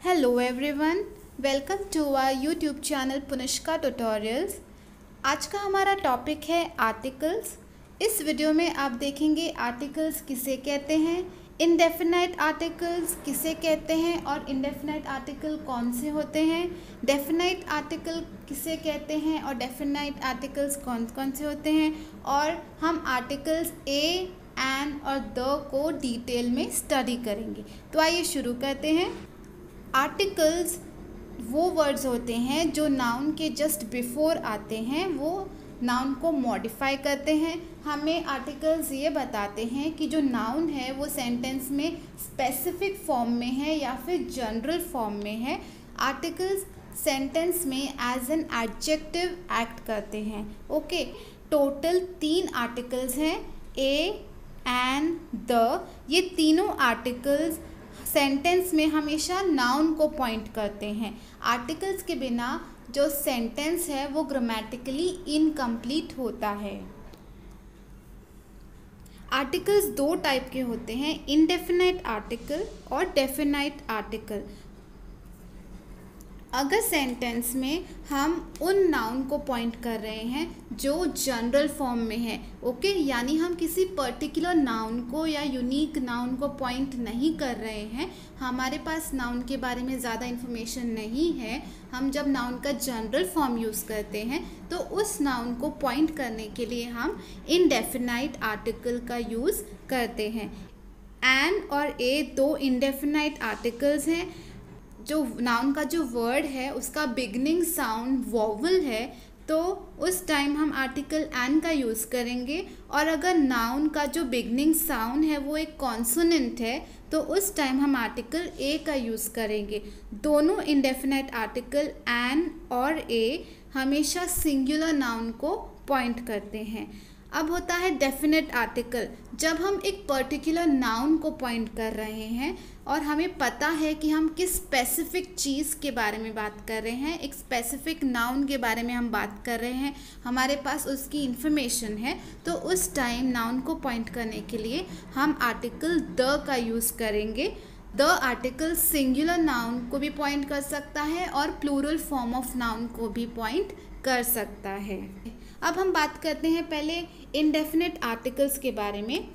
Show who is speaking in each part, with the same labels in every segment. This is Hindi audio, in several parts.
Speaker 1: Hello everyone welcome to our YouTube channel Punishka tutorials आज का हमारा टॉपिक है आर्टिकल्स इस वीडियो में आप देखेंगे आर्टिकल्स किसे कहते हैं इनडेफिनाइट आर्टिकल्स किसे कहते हैं और इनडेफिनाइट आर्टिकल कौन से होते हैं डेफिनाइट आर्टिकल किसे कहते हैं और डेफिनाइट आर्टिकल्स कौन कौन से होते हैं और हम आर्टिकल्स ए एन और द को डिटेल में स्टडी करेंगे. तो आइए शुरू करते हैं. आर्टिकल्स वो वर्ड्स होते हैं जो नाउन के जस्ट बिफोर आते हैं, वो नाउन को मॉडिफाई करते हैं। हमें आर्टिकल्स ये बताते हैं कि जो नाउन है, वो सेंटेंस में स्पेसिफिक फॉर्म में है या फिर जनरल फॉर्म में है। आर्टिकल्स सेंटेंस में एज एन एडजेक्टिव एक्ट करते हैं। ओके टोटल तीन आर्टिकल्स हैं। ए एन द ये तीनों आर्टिकल्स सेंटेंस में हमेशा नाउन को पॉइंट करते हैं। आर्टिकल्स के बिना जो सेंटेंस है, वो ग्रामेटिकली इनकम्प्लीट होता है। आर्टिकल्स दो टाइप के होते हैं इनडेफिनाइट आर्टिकल और डेफिनाइट आर्टिकल अगर सेंटेंस में हम उन नाउन को पॉइंट कर रहे हैं जो जनरल फॉर्म में है ओके यानी हम किसी पर्टिकुलर नाउन को या यूनिक नाउन को पॉइंट नहीं कर रहे हैं। हमारे पास नाउन के बारे में ज़्यादा इन्फॉर्मेशन नहीं है। हम जब नाउन का जनरल फॉर्म यूज़ करते हैं तो उस नाउन को पॉइंट करने के लिए हम इनडेफिनाइट आर्टिकल का यूज़ करते हैं। एन और ए दो इनडेफिनाइट आर्टिकल्स हैं। जो नाउन का जो वर्ड है, उसका बिगनिंग साउंड वॉवल है तो उस टाइम हम आर्टिकल एन का यूज़ करेंगे। और अगर नाउन का जो बिगनिंग साउंड है, वो एक कॉन्सोनेंट है तो उस टाइम हम आर्टिकल ए का यूज़ करेंगे। दोनों इंडेफिनाइट आर्टिकल एन और ए हमेशा सिंगुलर नाउन को पॉइंट करते हैं। अब होता है डेफिनेट आर्टिकल जब हम एक पर्टिकुलर नाउन को पॉइंट कर रहे हैं और हमें पता है कि हम किस स्पेसिफिक चीज़ के बारे में बात कर रहे हैं, एक स्पेसिफिक नाउन के बारे में हम बात कर रहे हैं, हमारे पास उसकी इन्फॉर्मेशन है तो उस टाइम नाउन को पॉइंट करने के लिए हम आर्टिकल द का यूज़ करेंगे। द आर्टिकल सिंगुलर नाउन को भी पॉइंट कर सकता है और प्लूरल फॉर्म ऑफ़ नाउन को भी पॉइंट कर सकता है। अब हम बात करते हैं पहले इनडेफिनेट आर्टिकल्स के बारे में।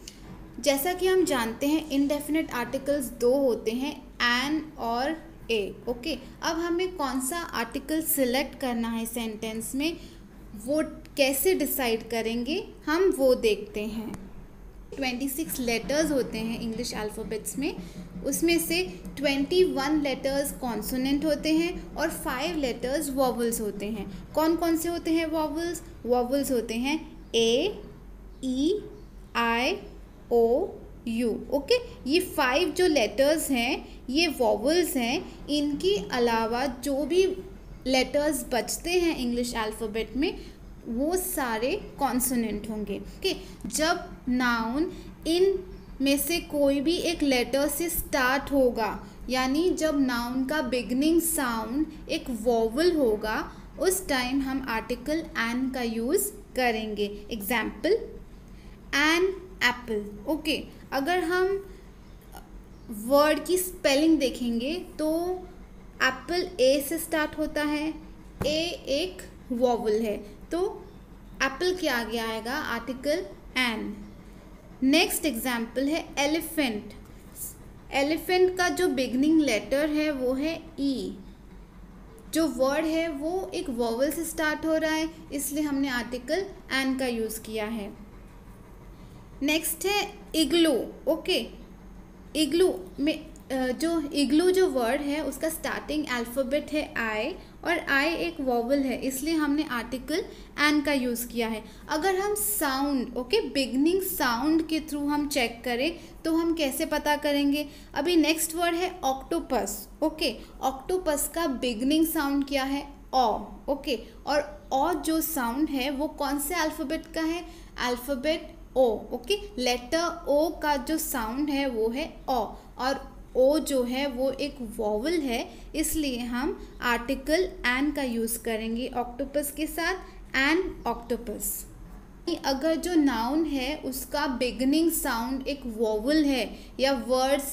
Speaker 1: जैसा कि हम जानते हैं इनडेफिनेट आर्टिकल्स दो होते हैं एन और ए ओके अब हमें कौन सा आर्टिकल सिलेक्ट करना है सेंटेंस में? वो कैसे डिसाइड करेंगे? हम वो देखते हैं। ट्वेंटी सिक्स लेटर्स होते हैं इंग्लिश अल्फ़ाबेट्स में। उसमें से ट्वेंटी वन लेटर्स कॉन्सोनेंट होते हैं और फाइव लेटर्स वॉवल्स होते हैं। कौन कौन से होते हैं वॉवल्स वॉवल्स होते हैं A E I O U okay ये फाइव जो लेटर्स हैं, ये वॉवल्स हैं, इनके अलावा जो भी लेटर्स बचते हैं इंग्लिश अल्फ़ाबेट में, वो सारे कॉन्सोनेंट होंगे ओके जब नाउन इन में से कोई भी एक लेटर से स्टार्ट होगा, यानी जब नाउन का बिगनिंग साउंड एक वॉवल होगा, उस टाइम हम आर्टिकल एन का यूज़ करेंगे। एग्ज़ाम्पल एन एप्पल ओके अगर हम वर्ड की स्पेलिंग देखेंगे तो एप्पल ए से स्टार्ट होता है ए एक वॉवल है तो एप्पल के आगे आएगा आर्टिकल एन नेक्स्ट एग्ज़ाम्पल है एलिफेंट एलिफेंट का जो बिगनिंग लेटर है, वो है ई e. जो वर्ड है, वो एक वॉवल से स्टार्ट हो रहा है, इसलिए हमने आर्टिकल एन का यूज़ किया है। नेक्स्ट है इग्लू ओके इग्लू में जो इग्लू जो वर्ड है, उसका स्टार्टिंग अल्फ़ाबेट है आई और आई एक वॉवल है, इसलिए हमने आर्टिकल एन का यूज़ किया है। अगर हम साउंड ओके बिगनिंग साउंड के थ्रू हम चेक करें तो हम कैसे पता करेंगे? अभी नेक्स्ट वर्ड है ऑक्टोपस ओके ऑक्टोपस का बिगनिंग साउंड क्या है? ओ ओके और ओ जो साउंड है, वो कौन से अल्फ़ाबेट का है? Alphabet O okay letter O का जो साउंड है वो है ओ और ओ जो है वो एक वॉवल है, इसलिए हम आर्टिकल एन का यूज़ करेंगे ऑक्टोपस के साथ एन ऑक्टोपस अगर जो नाउन है उसका बिगनिंग साउंड एक वॉवल है या वर्ड्स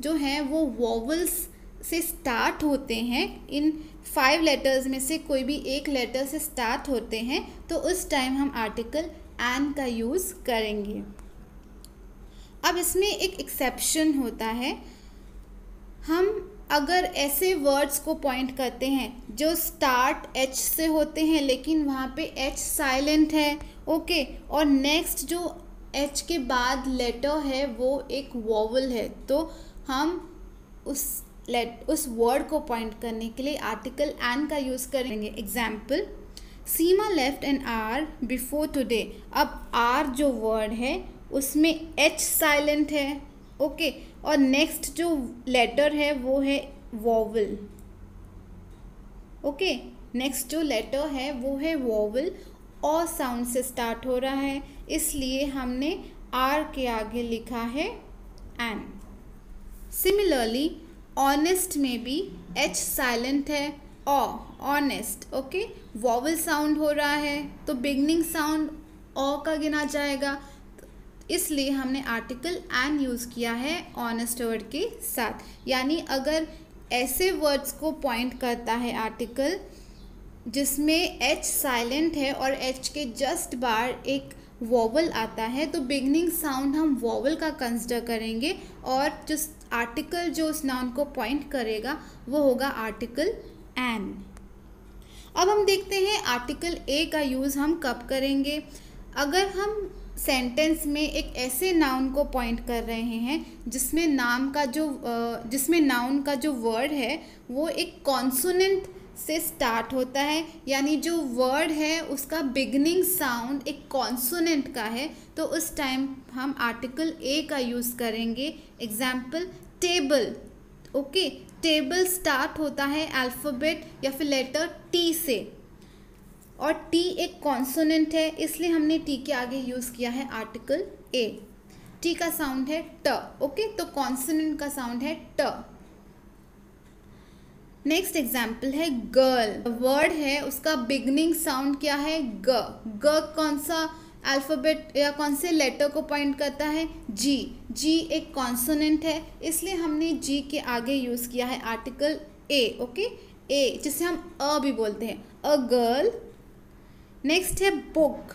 Speaker 1: जो हैं वो वॉवल्स से स्टार्ट होते हैं, इन फाइव लेटर्स में से कोई भी एक लेटर से स्टार्ट होते हैं तो उस टाइम हम आर्टिकल एन का यूज़ करेंगे। अब इसमें एक एक्सेप्शन होता है। हम अगर ऐसे वर्ड्स को पॉइंट करते हैं, जो स्टार्ट एच से होते हैं, लेकिन वहाँ पे एच साइलेंट है ओके और नेक्स्ट जो एच के बाद लेटर है, वो एक वॉवल है तो हम उस लेट उस वर्ड को पॉइंट करने के लिए आर्टिकल एन का यूज़ करेंगे। Example Seema left an hour before today. अब आर जो वर्ड है उसमें एच साइलेंट है ओके? okay, और नेक्स्ट जो लेटर है वो है वॉवल। ओके? नेक्स्ट जो लेटर है वो है वॉवल। और साउंड से स्टार्ट हो रहा है इसलिए हमने आर के आगे लिखा है एन। सिमिलरली ऑनेस्ट में भी एच साइलेंट है O honest okay vowel sound हो रहा है तो बिगनिंग साउंड ओ का गिना जाएगा। इसलिए हमने आर्टिकल एन यूज़ किया है ऑनेस्ट वर्ड के साथ। यानी अगर ऐसे वर्ड्स को पॉइंट करता है आर्टिकल जिसमें एच साइलेंट है और एच के जस्ट बार एक वॉवल आता है तो बिगनिंग साउंड हम वॉवल का कंसिडर करेंगे और जो आर्टिकल जो उस नाउन को पॉइंट करेगा, वो होगा आर्टिकल एन अब हम देखते हैं आर्टिकल ए का यूज़ हम कब करेंगे? अगर हम सेंटेंस में एक ऐसे नाउन को पॉइंट कर रहे हैं, जिसमें नाम का जो जिसमें नाउन का जो वर्ड है, वो एक कॉन्सोनेंट से स्टार्ट होता है। यानी जो वर्ड है, उसका बिगनिंग साउंड एक कॉन्सोनेंट का है। तो उस टाइम हम आर्टिकल ए का यूज़ करेंगे। Example table okay table start होता है अल्फ़ाबेट या फिर लेटर टी से। और टी एक कॉन्सोनेंट है, इसलिए हमने टी के आगे यूज़ किया है आर्टिकल ए टी का साउंड है ट ओके तो कॉन्सोनेंट का साउंड है ट नेक्स्ट एग्ज़ाम्पल है गर्ल वर्ड है, उसका बिगनिंग साउंड क्या है? ग ग कौन सा अल्फ़ाबेट या कौन से लेटर को पॉइंट करता है? जी जी एक कॉन्सोनेंट है, इसलिए हमने जी के आगे यूज़ किया है आर्टिकल ए ओके ए जिसे हम अ भी बोलते हैं। अ गर्ल नेक्स्ट है बुक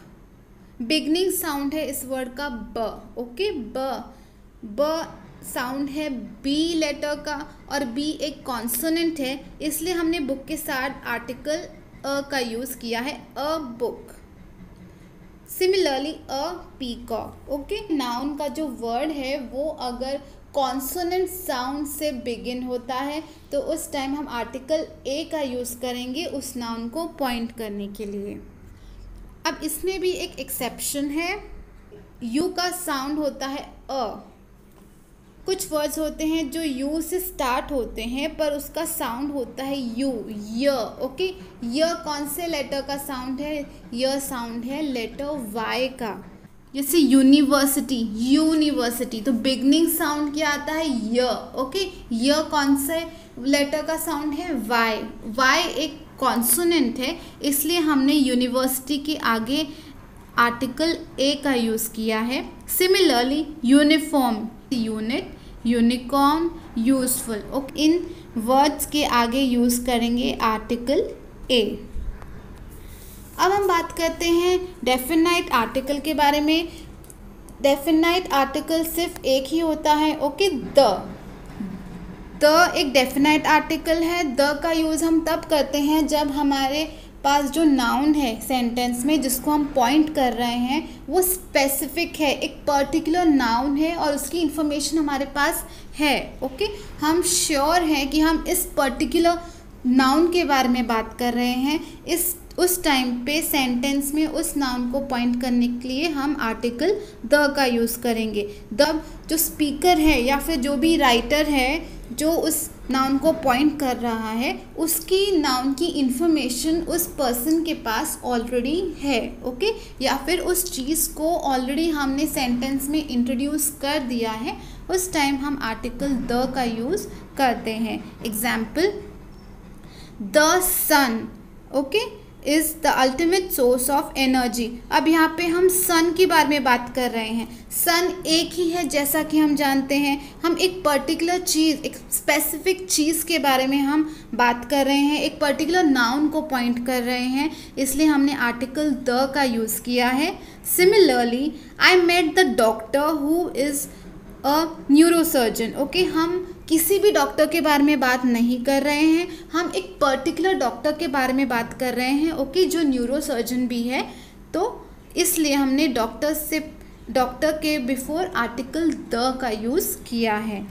Speaker 1: बिगनिंग साउंड है इस वर्ड का ब ओके ब ब साउंड है बी लेटर का और बी एक कॉन्सोनेंट है, इसलिए हमने बुक के साथ आर्टिकल अ का यूज़ किया है a book similarly a peacock okay noun का जो वर्ड है, वो अगर कॉन्सोनेंट साउंड से बिगिन होता है तो उस टाइम हम आर्टिकल ए का यूज़ करेंगे उस नाउन को पॉइंट करने के लिए। अब इसमें भी एक एक्सेप्शन है। यू का साउंड होता है अ। कुछ वर्ड्स होते हैं जो यू से स्टार्ट होते हैं, पर उसका साउंड होता है यू य ओके य कौन से लेटर का साउंड है? य साउंड है लेटर वाई का। जैसे यूनिवर्सिटी यूनिवर्सिटी तो बिगनिंग साउंड क्या आता है? य ओके य कौन से लेटर का साउंड है? वाई वाई एक कॉन्सोनेंट है, इसलिए हमने यूनिवर्सिटी के आगे आर्टिकल ए का यूज़ किया है। Similarly uniform unit unicorn useful okay इन वर्ड्स के आगे यूज़ करेंगे आर्टिकल ए अब हम बात करते हैं डेफिनाइट आर्टिकल के बारे में डेफिनाइट आर्टिकल सिर्फ़ एक ही होता है ओके द द एक डेफिनाइट आर्टिकल है द का यूज़ हम तब करते हैं जब हमारे पास जो नाउन है सेंटेंस में जिसको हम पॉइंट कर रहे हैं, वो स्पेसिफिक है। एक पर्टिकुलर नाउन है और उसकी इंफॉर्मेशन हमारे पास है ओके हम श्योर हैं कि हम इस पर्टिकुलर नाउन के बारे में बात कर रहे हैं। इस, उस टाइम पे सेंटेंस में उस नाउन को पॉइंट करने के लिए हम आर्टिकल द का यूज़ करेंगे। द जो स्पीकर है या फिर जो भी राइटर है, जो उस नाउन को पॉइंट कर रहा है, उसकी नाउन की इंफॉर्मेशन उस पर्सन के पास ऑलरेडी है ओके या फिर उस चीज़ को ऑलरेडी हमने सेंटेंस में इंट्रोड्यूस कर दिया है, उस टाइम हम आर्टिकल द का यूज़ करते हैं. Example the sun okay is the ultimate source of energy अब यहाँ पे हम सन के बारे में बात कर रहे हैं। सन एक ही है, जैसा कि हम जानते हैं। हम एक पर्टिकुलर चीज़, एक स्पेसिफिक चीज़ के बारे में हम बात कर रहे हैं। एक पर्टिकुलर नाउन को पॉइंट कर रहे हैं। इसलिए हमने आर्टिकल द का यूज़ किया है। Similarly I met the doctor who is a neurosurgeon okay हम किसी भी डॉक्टर के बारे में बात नहीं कर रहे हैं। हम एक पर्टिकुलर डॉक्टर के बारे में बात कर रहे हैं ओके जो न्यूरोसर्जन भी है। तो इसलिए हमने डॉक्टर से डॉक्टर के बिफोर आर्टिकल द का यूज़ किया है।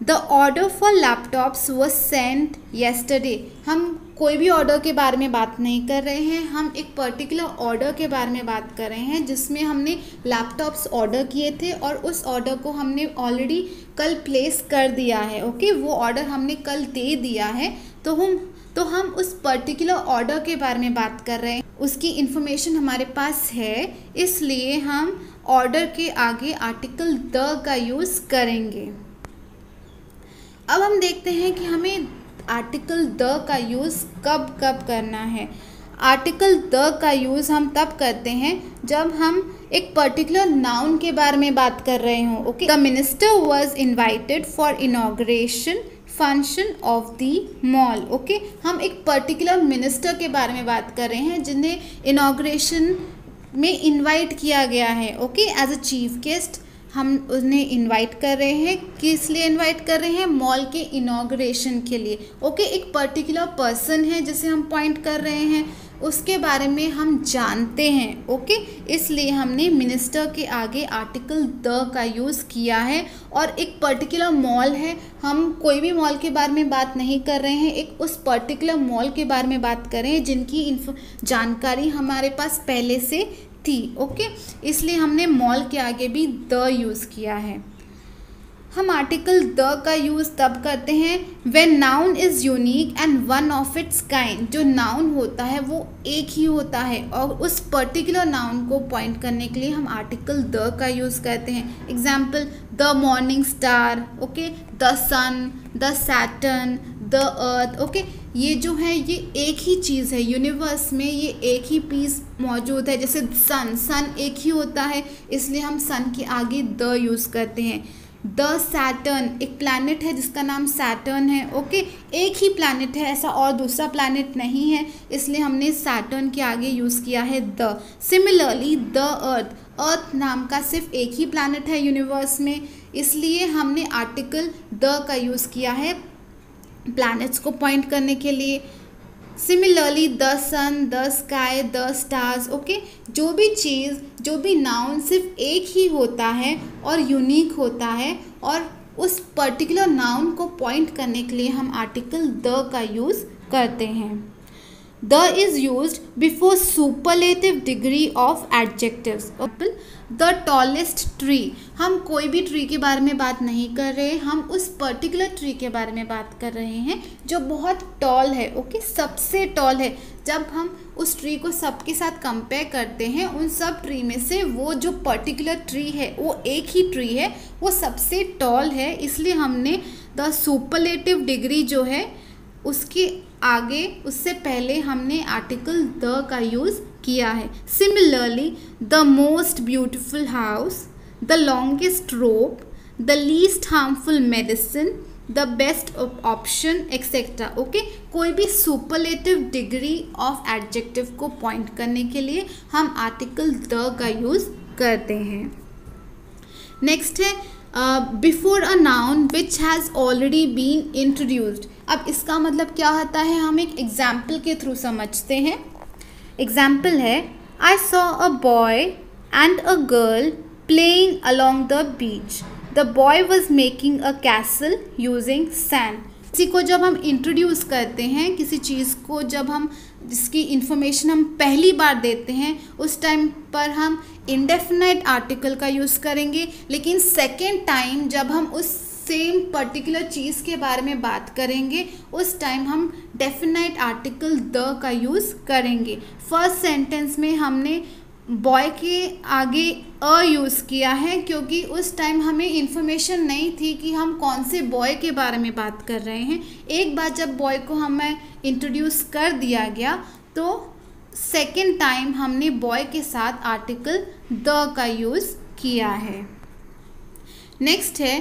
Speaker 1: The order for laptops was sent yesterday हम कोई भी ऑर्डर के बारे में बात नहीं कर रहे हैं। हम एक पर्टिकुलर ऑर्डर के बारे में बात कर रहे हैं, जिसमें हमने लैपटॉप्स ऑर्डर किए थे और उस ऑर्डर को हमने ऑलरेडी कल प्लेस कर दिया है ओके वो ऑर्डर हमने कल दे दिया है। तो हम तो हम उस पर्टिकुलर ऑर्डर के बारे में बात कर रहे हैं। उसकी इन्फॉर्मेशन हमारे पास है, इसलिए हम ऑर्डर के आगे आर्टिकल द का यूज़ करेंगे। अब हम देखते हैं कि हमें आर्टिकल द का यूज़ कब कब करना है। आर्टिकल द का यूज़ हम तब करते हैं जब हम एक पर्टिकुलर नाउन के बारे में बात कर रहे हों okay the minister was invited for inauguration function of the mall okay हम एक पर्टिकुलर मिनिस्टर के बारे में बात कर रहे हैं जिन्हें इनाग्रेशन में इनवाइट किया गया है okay as a chief guest हम उन्हें इनवाइट कर रहे हैं। किस लिए इनवाइट कर रहे हैं? मॉल के इनाग्रेशन के लिए। ओके एक पर्टिकुलर पर्सन है जिसे हम पॉइंट कर रहे हैं। उसके बारे में हम जानते हैं। ओके इसलिए हमने मिनिस्टर के आगे आर्टिकल द का यूज़ किया है। और एक पर्टिकुलर मॉल है। हम कोई भी मॉल के बारे में बात नहीं कर रहे हैं। एक उस पर्टिकुलर मॉल के बारे में बात कर रहे हैं जिनकी जानकारी हमारे पास पहले से थी, ओके? इसलिए हमने मॉल के आगे भी द यूज़ किया है। हम आर्टिकल द का यूज़ तब करते हैं when noun is unique and one of its kind जो नाउन होता है, वो एक ही होता है और उस पर्टिकुलर नाउन को पॉइंट करने के लिए हम आर्टिकल द का यूज़ करते हैं। Example the morning star okay? The sun the Saturn the earth okay ये जो है, ये एक ही चीज़ है यूनिवर्स में ये एक ही पीस मौजूद है, जैसे सन सन एक ही होता है, इसलिए हम सन के आगे द यूज़ करते हैं. द सैटर्न एक प्लानट है जिसका नाम सैटर्न है ओके एक ही प्लानट है, ऐसा और दूसरा प्लानट नहीं है, इसलिए हमने सैटर्न के आगे यूज़ किया है the similarly the earth earth नाम का सिर्फ़ एक ही प्लानट है यूनिवर्स में, इसलिए हमने आर्टिकल द का यूज़ किया है प्लैनेट्स को पॉइंट करने के लिए। Similarly the sun the sky the stars okay जो भी चीज़, जो भी नाउन सिर्फ़ एक ही होता है और यूनिक होता है और उस पर्टिकुलर नाउन को पॉइंट करने के लिए हम आर्टिकल द का यूज़ करते हैं। The is use before superlative degree of adjectives the tallest tree हम कोई भी ट्री के बारे में बात नहीं कर रहे हम उस पर्टिकुलर ट्री के बारे में बात कर रहे हैं जो बहुत टॉल है ओके? सबसे टॉल है। जब हम उस ट्री को सबके साथ कंपेयर करते हैं, उन सब ट्री में से वो जो पर्टिकुलर ट्री है, वो एक ही ट्री है, वो सबसे टॉल है। इसलिए हमने द सुपरलेटिव डिग्री जो है उसके आगे, उससे पहले हमने आर्टिकल द का यूज़ किया है। Similarly the most beautiful house the longest rope the least harmful medicine the best option etcetera okay कोई भी सुपरलेटिव डिग्री ऑफ़ एडजेक्टिव को पॉइंट करने के लिए हम आर्टिकल द का यूज़ करते हैं। नेक्स्ट है before a noun which has already been introduced अब इसका मतलब क्या होता है? हम एक एग्ज़ाम्पल के थ्रू समझते हैं। एग्ज़ाम्पल है I saw a boy and a girl playing along the beach the boy was making a castle using sand किसी को जब हम इंट्रोड्यूस करते हैं, किसी चीज़ को जब हम जिसकी इन्फॉर्मेशन हम पहली बार देते हैं, उस टाइम पर हम इंडेफिनाइट आर्टिकल का यूज़ करेंगे। लेकिन सेकेंड टाइम जब हम उस सेम पर्टिकुलर चीज़ के बारे में बात करेंगे, उस टाइम हम डेफिनाइट आर्टिकल द का यूज़ करेंगे। फ़र्स्ट सेंटेंस में हमने बॉय के आगे अ यूज़ किया है क्योंकि उस टाइम हमें इन्फॉर्मेशन नहीं थी कि हम कौन से बॉय के बारे में बात कर रहे हैं। एक बार जब बॉय को हमें इंट्रोड्यूस कर दिया गया तो सेकेंड टाइम हमने बॉय के साथ आर्टिकल द का यूज़ किया है। नेक्स्ट है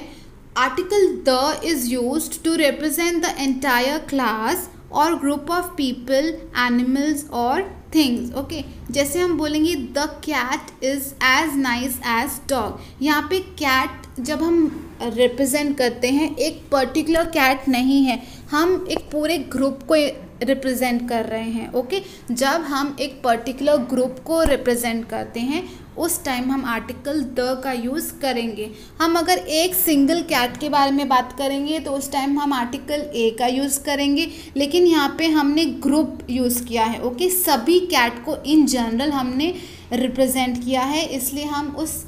Speaker 1: article the is use to represent the entire class और ग्रुप ऑफ़ पीपल एनिमल्स और थिंग्स ओके जैसे हम बोलेंगे the cat is as nice as dog यहाँ पे कैट जब हम रिप्रेजेंट करते हैं, एक पर्टिकुलर कैट नहीं है। हम एक पूरे ग्रुप को रिप्रेजेंट कर रहे हैं ओके जब हम एक पर्टिकुलर ग्रुप को रिप्रेजेंट करते हैं उस टाइम हम आर्टिकल द का यूज़ करेंगे। हम अगर एक सिंगल कैट के बारे में बात करेंगे तो उस टाइम हम आर्टिकल ए का यूज़ करेंगे। लेकिन यहाँ पे हमने ग्रुप यूज़ किया है ओके सभी कैट को इन जनरल हमने रिप्रेजेंट किया है। इसलिए हम उस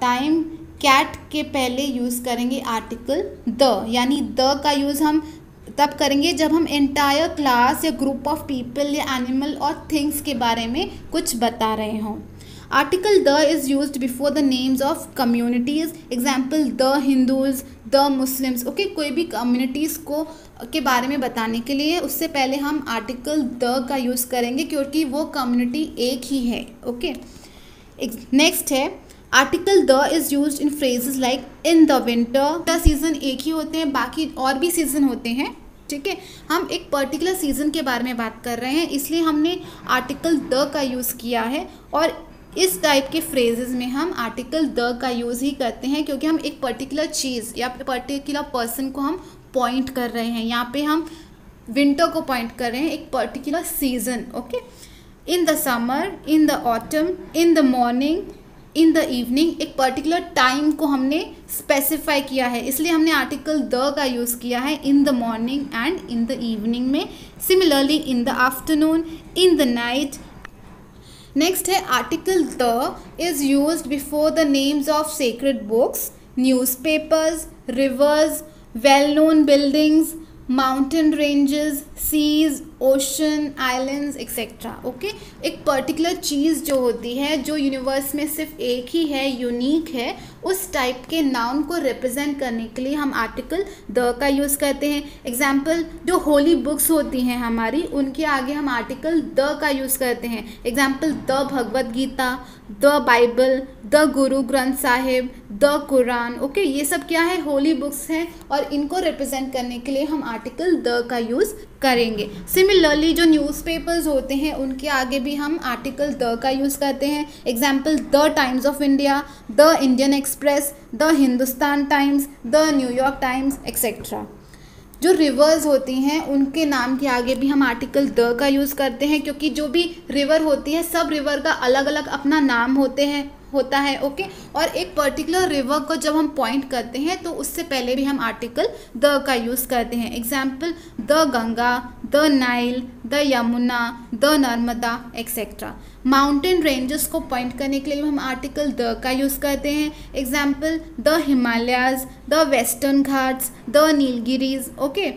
Speaker 1: टाइम कैट के पहले यूज़ करेंगे आर्टिकल द। यानी द का यूज़ हम तब करेंगे जब हम एंटायर क्लास या ग्रुप ऑफ़ पीपल या एनिमल और थिंग्स के बारे में कुछ बता रहे हों। Article the is use before the names of communities example the Hindus the Muslims okay कोई भी कम्युनिटीज़ को, के बारे में बताने के लिए उससे पहले हम आर्टिकल द का यूज़ करेंगे क्योंकि वो कम्युनिटी एक ही है ओके नेक्स्ट है article the is use in phrases like in the winter the season एक ही होते हैं, बाकी और भी सीज़न होते हैं, ठीक है? हम एक पर्टिकुलर सीज़न के बारे में बात कर रहे हैं, इसलिए हमने आर्टिकल द का यूज़ किया है और इस टाइप के फ्रेजेस में हम आर्टिकल द का यूज़ ही करते हैं, क्योंकि हम एक पर्टिकुलर चीज़ या पर्टिकुलर पर्सन को हम पॉइंट कर रहे हैं। यहाँ पे हम विंटर को पॉइंट कर रहे हैं, एक particular season okay in the summer in the autumn in the morning in the evening एक पर्टिकुलर टाइम को हमने स्पेसिफाई किया है। इसलिए हमने आर्टिकल द का यूज़ किया है in the morning and in the evening में। Similarly in the afternoon in the night next है article the is use before the names of sacred books newspapers rivers well known buildings mountain ranges seas ocean islands etcetera okay एक पर्टिकुलर चीज़ जो होती है, जो यूनिवर्स में सिर्फ़ एक ही है यूनिक है, उस टाइप के नाउन को रिप्रेजेंट करने के लिए हम आर्टिकल द का यूज़ करते हैं। एग्ज़ाम्पल जो होली बुक्स होती हैं हमारी, उनके आगे हम आर्टिकल द का यूज़ करते हैं। Example the Bhagavad Gita the Bible the Guru Granth Sahib the Quran okay ये सब क्या है? होली बुक्स हैं और इनको रिप्रेजेंट करने के लिए हम आर्टिकल द का यूज़ करेंगे। सिमिलरली जो न्यूज़पेपर्स होते हैं, उनके आगे भी हम आर्टिकल द का यूज़ करते हैं। Example the Times of India the Indian Express the Hindustan Times the New York Times etcetera जो रिवर्स होती हैं, उनके नाम के आगे भी हम आर्टिकल द का यूज़ करते हैं, क्योंकि जो भी रिवर होती है, सब रिवर का अलग अलग अपना नाम होते हैं, होता है ओके और एक पर्टिकुलर रिवर को जब हम पॉइंट करते हैं तो उससे पहले भी हम आर्टिकल द का यूज़ करते हैं। Example the Ganga the Nile the Yamuna the Narmada etcetera mountain ranges को पॉइंट करने के लिए हम आर्टिकल द का यूज़ करते हैं। Example the Himalayas the Western Ghats the Nilgiris okay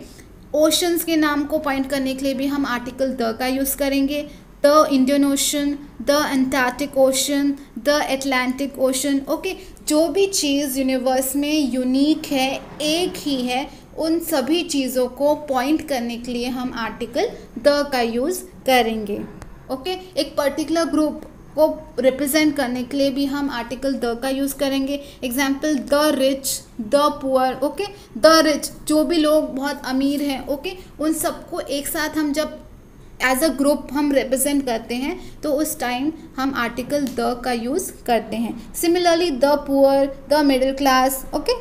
Speaker 1: oceans के नाम को पॉइंट करने के लिए भी हम आर्टिकल द का यूज़ करेंगे। The Indian Ocean the Antarctic Ocean the Atlantic Ocean okay जो भी चीज़ यूनिवर्स में यूनिक है, एक ही है उन सभी चीज़ों को पॉइंट करने के लिए हम आर्टिकल द का यूज़ करेंगे ओके okay? एक पर्टिकुलर ग्रुप को रिप्रेजेंट करने के लिए भी हम आर्टिकल द का यूज़ करेंगे example the rich the poor okay the rich जो भी लोग बहुत अमीर हैं ओके okay? उन सबको एक साथ हम जब एज अ ग्रुप हम रिप्रेजेंट करते हैं तो उस टाइम हम आर्टिकल द का यूज़ करते हैं similarly the poor the middle class okay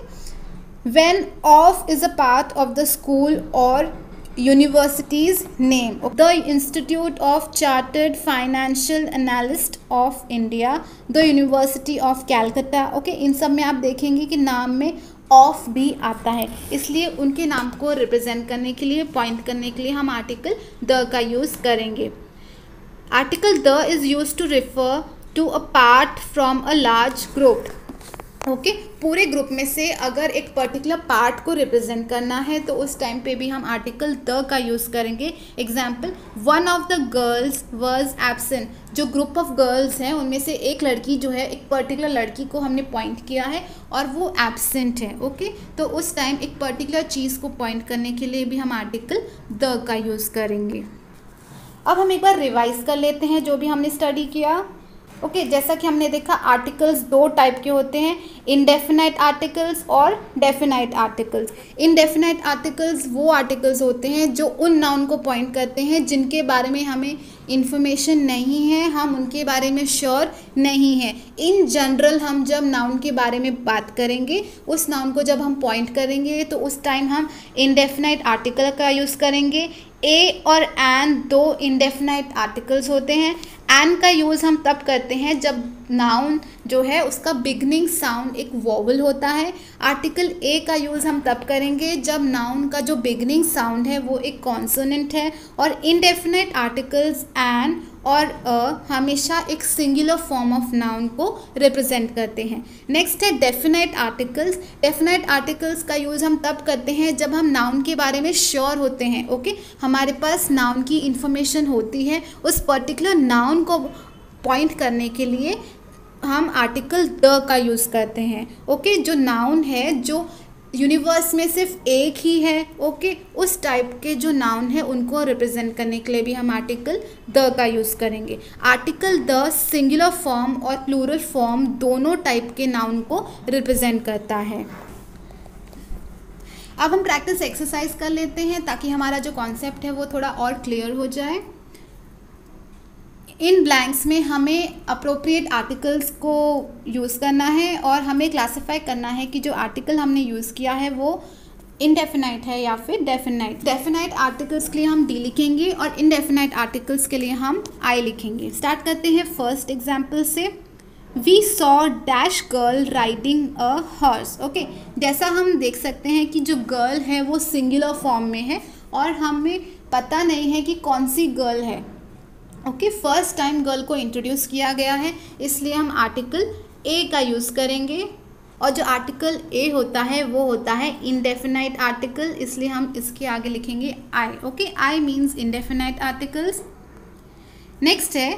Speaker 1: when of is a part of the school और universities name the Institute of Chartered Financial Analyst of India the University of Calcutta okay इन सब में आप देखेंगे कि नाम में ऑफ़ भी आता है। इसलिए उनके नाम को रिप्रेजेंट करने के लिए पॉइंट करने के लिए हम आर्टिकल द का यूज़ करेंगे। Article the is use to refer to a part from a large group okay okay? पूरे ग्रुप में से अगर एक पर्टिकुलर पार्ट को रिप्रेजेंट करना है तो उस टाइम पे भी हम आर्टिकल द का यूज़ करेंगे example one of the girls was absent जो ग्रुप ऑफ़ गर्ल्स हैं, उनमें से एक लड़की जो है, एक पर्टिकुलर लड़की को हमने पॉइंट किया है और वो एबसेंट है, ओके okay? तो उस टाइम एक पर्टिकुलर चीज़ को पॉइंट करने के लिए भी हम आर्टिकल द का यूज़ करेंगे अब हम एक बार रिवाइज कर लेते हैं जो भी हमने स्टडी किया ओके okay, जैसा कि हमने देखा आर्टिकल्स दो टाइप के होते हैं इनडेफिनाइट आर्टिकल्स और डेफिनाइट आर्टिकल्स इनडेफिनाइट आर्टिकल्स वो आर्टिकल्स होते हैं जो उन नाउन को पॉइंट करते हैं जिनके बारे में हमें इन्फॉर्मेशन नहीं है हम उनके बारे में श्योर नहीं है. इन जनरल हम जब नाउन के बारे में बात करेंगे उस नाउन को जब हम पॉइंट करेंगे तो उस टाइम हम इनडेफिनाइट आर्टिकल का यूज़ करेंगे. ए और एन दो इनडेफिनाइट आर्टिकल्स होते हैं। एन का यूज़ हम तब करते हैं जब नाउन जो है उसका बिगनिंग साउंड एक वॉवल होता है। आर्टिकल ए का यूज़ हम तब करेंगे जब नाउन का जो बिगनिंग साउंड है वो एक कॉन्सोनेंट है और इनडेफिनेट आर्टिकल्स एन और, अ, हमेशा एक सिंगुलर फॉर्म ऑफ़ नाउन को रिप्रेजेंट करते हैं। नेक्स्ट है डेफिनेट आर्टिकल्स डेफिनेट आर्टिकल्स का यूज़ हम तब करते हैं जब हम नाउन के बारे में श्योर होते हैं ओके हमारे पास नाउन की इंफॉर्मेशन होती है। उस पर्टिकुलर नाउन को पॉइंट करने के लिए हम आर्टिकल द का यूज़ करते हैं ओके जो नाउन है, जो यूनिवर्स में सिर्फ़ एक ही है ओके उस टाइप के जो नाउन है, उनको रिप्रेजेंट करने के लिए भी हम आर्टिकल द का यूज़ करेंगे। आर्टिकल द सिंगुलर फॉर्म और प्लूरल फॉर्म दोनों टाइप के नाउन को रिप्रेजेंट करता है। अब हम प्रैक्टिस एक्सरसाइज कर लेते हैं ताकि हमारा जो कॉन्सेप्ट है, वो थोड़ा और क्लियर हो जाए। इन ब्लैंक्स में हमें अप्रोप्रिएट आर्टिकल्स को यूज़ करना है और हमें क्लासिफाई करना है कि जो आर्टिकल हमने यूज़ किया है वो इनडेफिनाइट है या फिर डेफिनाइट डेफिनाइट आर्टिकल्स के लिए हम डी लिखेंगे और इनडेफिनाइट आर्टिकल्स के लिए हम आई लिखेंगे। स्टार्ट करते हैं फ़र्स्ट एग्ज़ाम्पल से। We saw dash girl riding a horse okay जैसा हम देख सकते हैं कि जो गर्ल है वो सिंगुलर फॉर्म में है और हमें पता नहीं है कि कौन सी गर्ल है। ओके फ़र्स्ट टाइम गर्ल को इंट्रोड्यूस किया गया है, इसलिए हम आर्टिकल ए का यूज़ करेंगे। और जो आर्टिकल ए होता है, वो होता है इनडेफिनाइट आर्टिकल इसलिए हम इसके आगे लिखेंगे I okay I means indefinite articles next है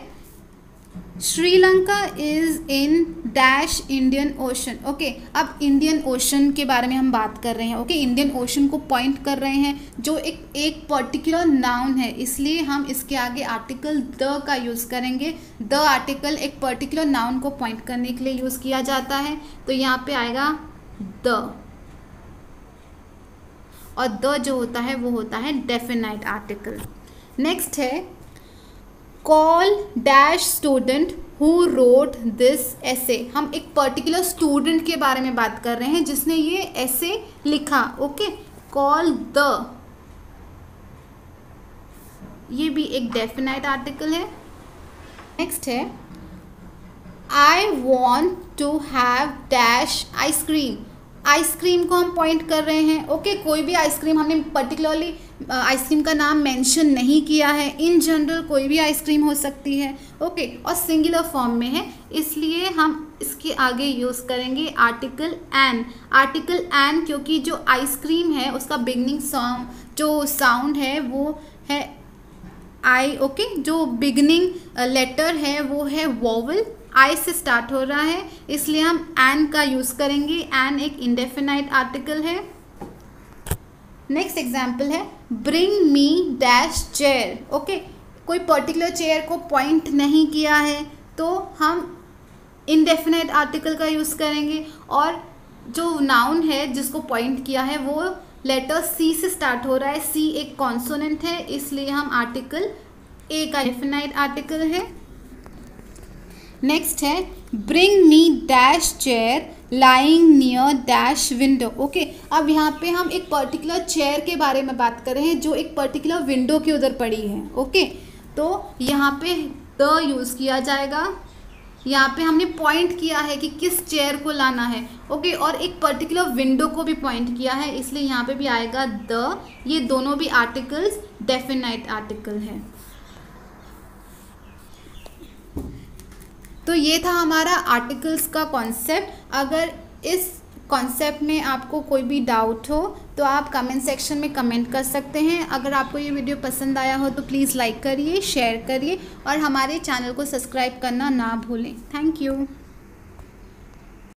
Speaker 1: Sri Lanka is in dash Indian Ocean okay अब इंडियन ओशन के बारे में हम बात कर रहे हैं ओके इंडियन ओशन को पॉइंट कर रहे हैं, जो एक एक पर्टिकुलर नाउन है, इसलिए हम इसके आगे आर्टिकल द का यूज़ करेंगे। द आर्टिकल एक पर्टिकुलर नाउन को पॉइंट करने के लिए यूज़ किया जाता है तो यहाँ पे आएगा द और द जो होता है, वो होता है डेफिनाइट आर्टिकल नेक्स्ट है call dash student who wrote this ऐसे हम एक पर्टिकुलर स्टूडेंट के बारे में बात कर रहे हैं, जिसने ये ऐसे लिखा ओके कॉल द ये भी एक डेफिनाइट आर्टिकल है। नेक्स्ट है I want to have dash ice cream ice cream को हम पॉइंट कर रहे हैं। ओके कोई भी आइसक्रीम हमने पर्टिकुलरली आइसक्रीम का नाम मेंशन नहीं किया है। इन जनरल कोई भी आइसक्रीम हो सकती है। ओके और सिंगुलर फॉर्म में है। इसलिए हम इसके आगे यूज़ करेंगे आर्टिकल एन आर्टिकल एन क्योंकि जो आइसक्रीम है उसका बिगनिंग सॉन्ग जो साउंड है वो है आई ओके okay, जो बिगनिंग लेटर है वो है वॉवल आई से स्टार्ट हो रहा है, इसलिए हम एन का यूज़ करेंगे। एन एक इंडेफिनाइट आर्टिकल है। नेक्स्ट एग्ज़ाम्पल है bring me dash chair okay कोई पर्टिकुलर चेयर को पॉइंट नहीं किया है तो हम इनडेफिनाइट आर्टिकल का यूज़ करेंगे। और जो नाउन है, जिसको पॉइंट किया है, वो लेटर सी से स्टार्ट हो रहा है। सी एक कॉन्सोनेंट है, इसलिए हम आर्टिकल ए का डेफिनाइट आर्टिकल है। नेक्स्ट है bring me dash chair lying near dash window okay अब यहाँ पे हम एक पर्टिकुलर चेयर के बारे में बात कर रहे हैं जो एक पर्टिकुलर विंडो के उधर पड़ी है ओके okay? तो यहाँ पे द यूज़ किया जाएगा यहाँ पे हमने पॉइंट किया है कि किस चेयर को लाना है ओके okay? और एक पर्टिकुलर विंडो को भी पॉइंट किया है, इसलिए यहाँ पे भी आएगा द ये दोनों भी आर्टिकल्स डेफिनाइट आर्टिकल है तो ये था हमारा आर्टिकल्स का कॉन्सेप्ट अगर इस कॉन्सेप्ट में आपको कोई भी डाउट हो तो आप कमेंट सेक्शन में कमेंट कर सकते हैं। अगर आपको ये वीडियो पसंद आया हो तो प्लीज़ लाइक करिए शेयर करिए, और हमारे चैनल को सब्सक्राइब करना ना भूलें। Thank you